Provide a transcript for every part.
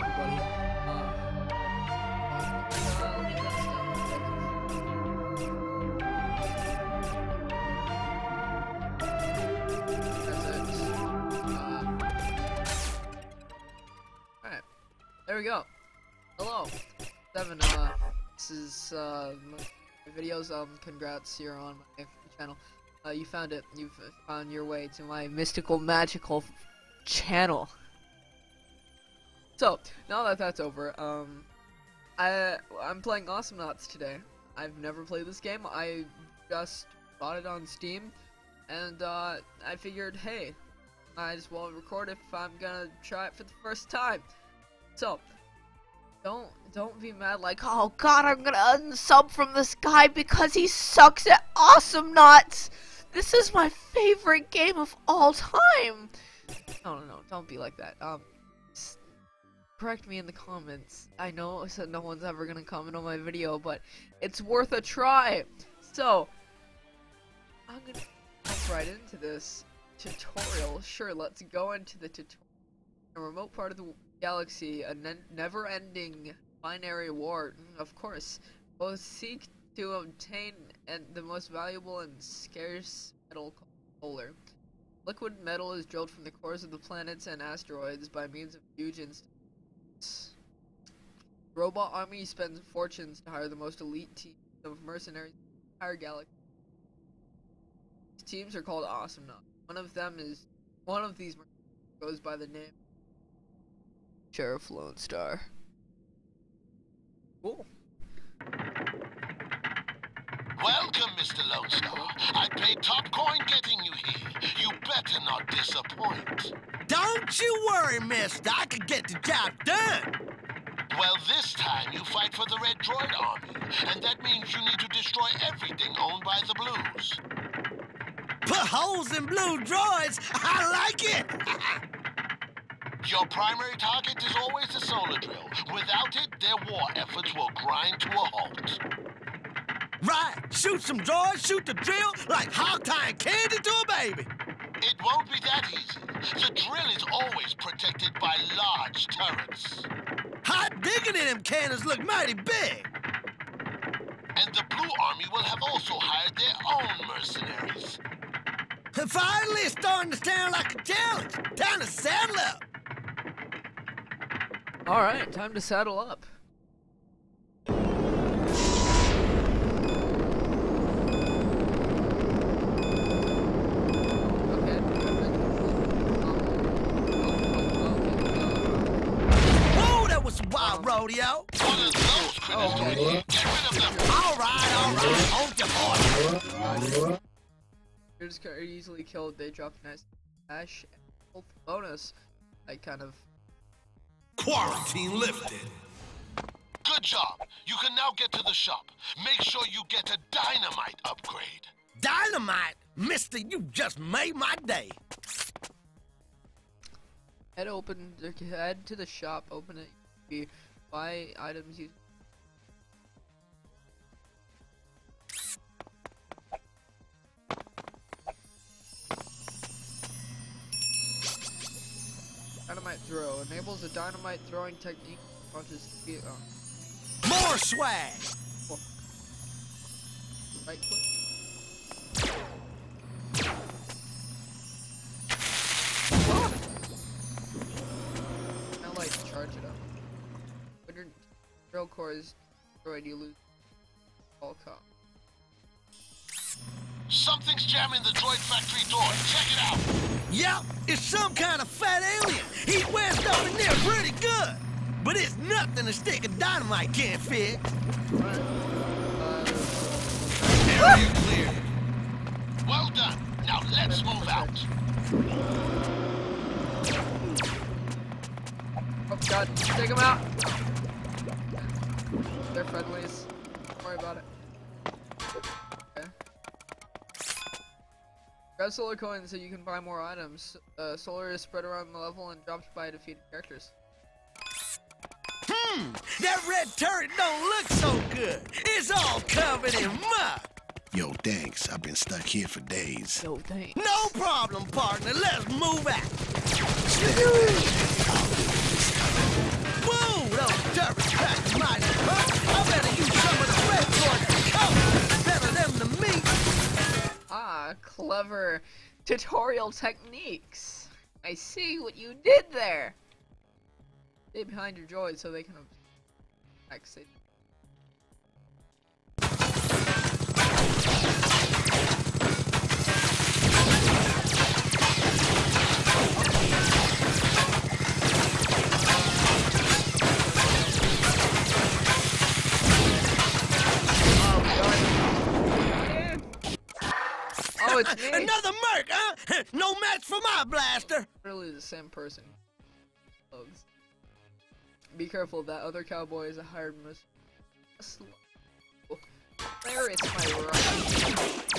everybody. Alright. There we go. Hello. Seven, uh, this is, uh, my videos, um, congrats, you're on my channel. Uh, you found it. You've found your way to my mystical, magical channel. So, now that that's over, um, I, I'm playing Awesomenauts today. I've never played this game. I just bought it on Steam, and, uh, I figured, hey, might as well record if I'm gonna try it for the first time. So, don't don't be mad like, oh god, I'm gonna unsub from this guy because he sucks at Awesomenauts. This is my favorite game of all time. No, no, no, don't be like that. Um, correct me in the comments. I know I said no one's ever gonna comment on my video, but it's worth a try. So, I'm gonna jump right into this tutorial. Sure, let's go into the tutorial. A remote part of the galaxy, a ne- never-ending binary war. Mm, Of course, both seek to obtain and the most valuable and scarce metal solar. Liquid metal is drilled from the cores of the planets and asteroids by means of huge instruments. Robot army spends fortunes to hire the most elite teams of mercenaries in the entire galaxy. These teams are called Awesome One of them is one of these goes by the name Sheriff Lone Star. Cool. Welcome, Mr. Lone Star. I paid top coin getting you here. You better not disappoint. Don't you worry, mister. I can get the job done. Well, this time you fight for the Red Droid Army, and that means you need to destroy everything owned by the Blues. Put holes in blue droids. I like it. Your primary target is always the solar drill. Without it, their war efforts will grind to a halt. Right. Shoot some droids, shoot the drill like hog tying candy to a baby. It won't be that easy. The drill is always protected by large turrets. Hot digging in them cannons look mighty big. And the Blue Army will have also hired their own mercenaries. Finally, it's starting to sound like a challenge. Time to saddle up. Alright, time to saddle up. Okay. Whoa, that was a wild rodeo. What is those critters doing here? Get rid of them! All right, all right. Hold your horse. You're just are easily killed. They drop nice dash and health bonus. I kind of Quarantine lifted. Good job. You can now get to the shop. Make sure you get a dynamite upgrade. Dynamite, mister, you just made my day. head open. Head to the shop. Open it. You buy items. You Dynamite throw enables a dynamite throwing technique. Punches. feet- Oh, uh, More swag. right click. Drill core is destroyed, you lose all cop. Something's jamming the droid factory door. Check it out. Yep, it's some kind of fat alien. He's wedged up in there pretty good. But it's nothing a stick of dynamite can't fit. Right. Uh, Area cleared. Well done. Now let's move out. oh god, take them out! They're friendlies. Don't worry about it. Okay. Grab solar coins so you can buy more items. Uh, solar is spread around the level and dropped by defeated characters. Hmm, that red turret don't look so good. It's all covered in mud. Yo, thanks. I've been stuck here for days. No thanks. No problem, partner. Let's move out. Stay back. I'll clever tutorial techniques. I see what you did there. Stay behind your droid so they can exit. Oh, it's me. Another merc, huh? No match for my blaster. Literally the same person. Clothes. Be careful, that other cowboy is a hired mis- There is my right.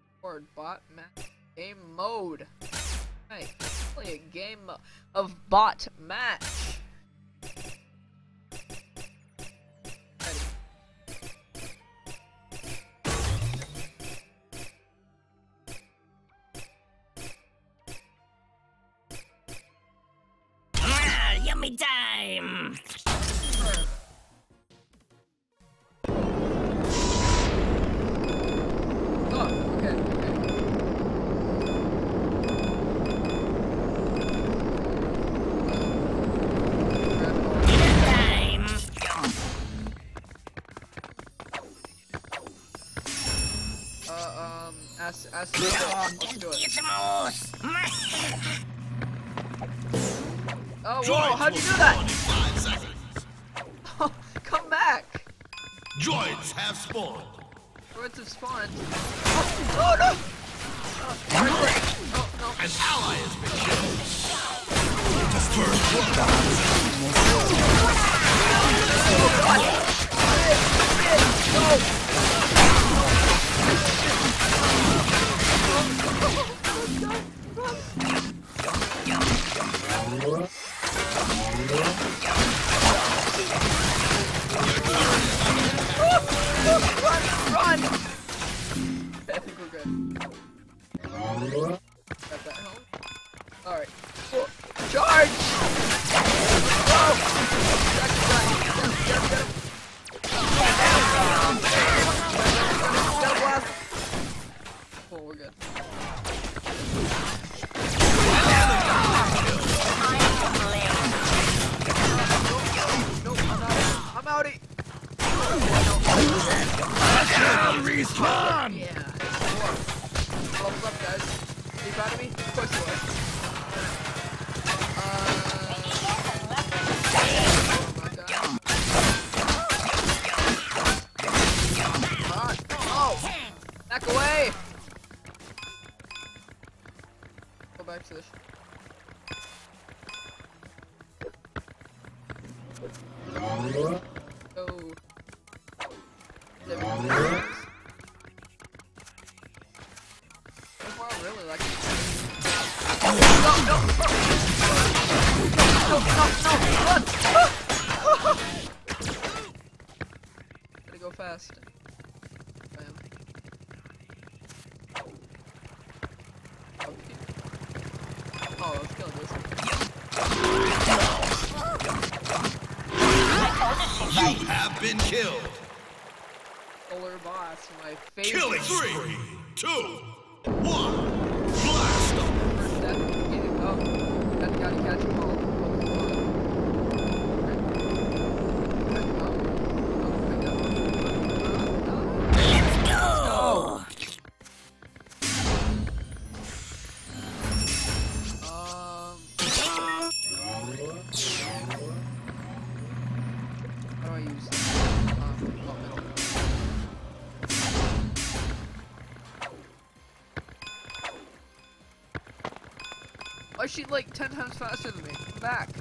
Or bot match game mode. Hey, play a game of bot match. Ah, yummy time! Oh, whoa, how'd you do that? Get him, blast. Oh, we're good. I'm out. Respawn! Yeah. Bam. Um, okay. Oh, let's kill this. You have been killed. Solar boss, my favorite. Killing three, two, one. Blast them. First death in the game. Oh, gotta, gotta catch them all. she like 10 times faster than me? Back.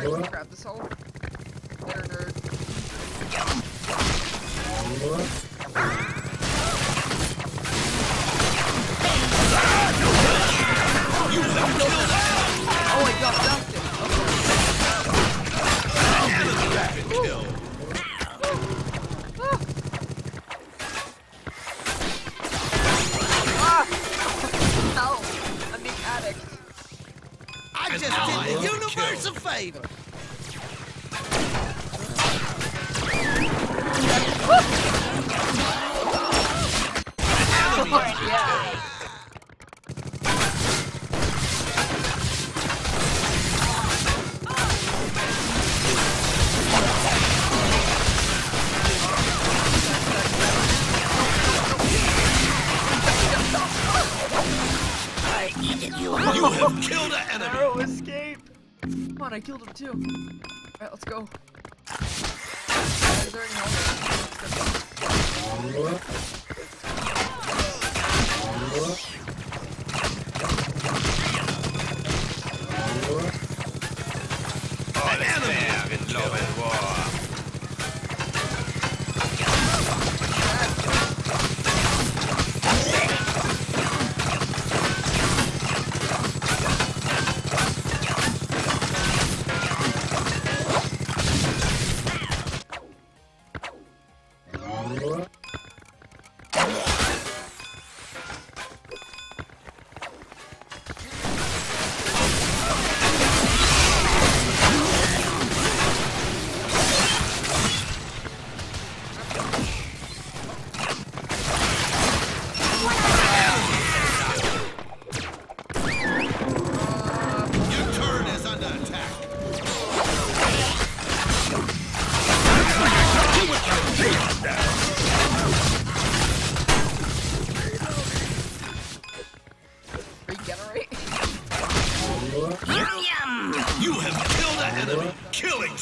Grab this hole? What a nerd. Let's go. Is there any help?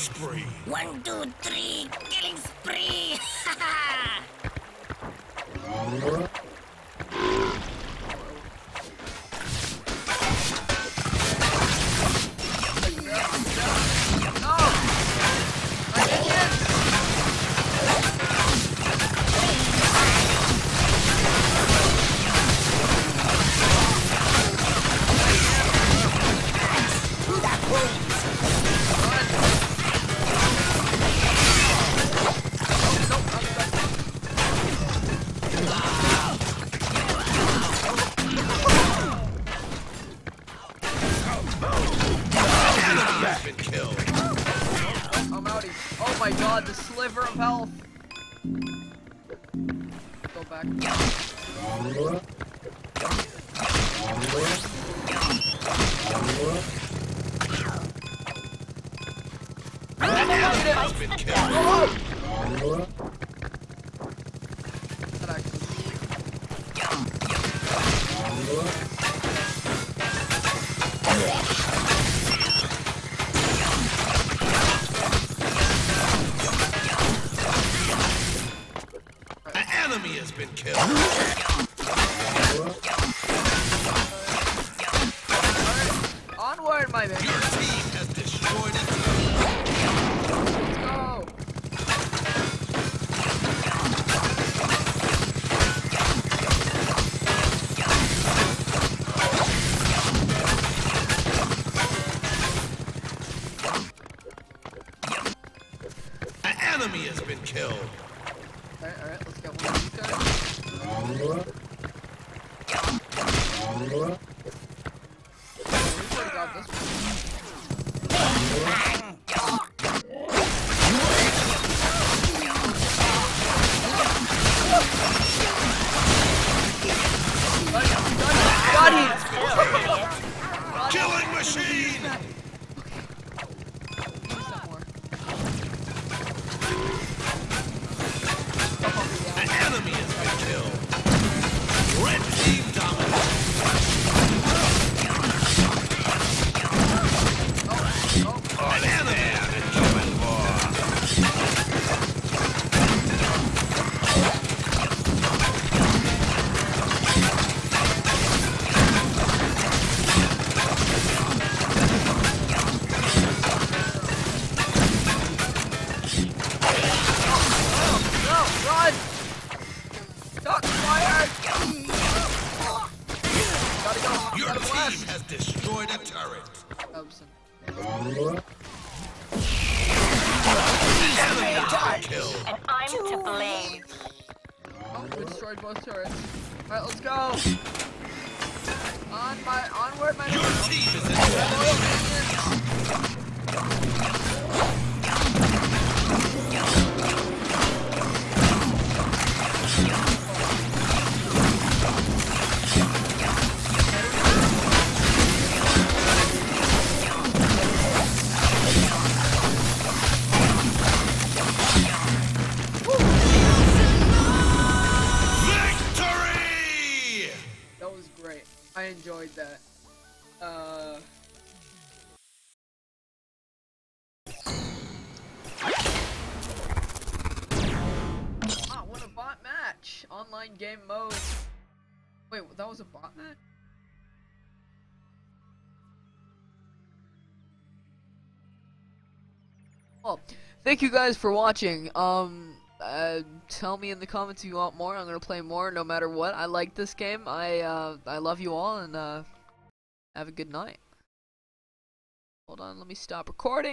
spree. One, two, three, killing spree! has been killed. My, onward, my Your team is in Game mode. Wait, that was a bot? Well, thank you guys for watching. Um, uh, tell me in the comments if you want more. I'm gonna play more no matter what. I like this game. I uh, I love you all and uh, have a good night. Hold on, let me stop recording.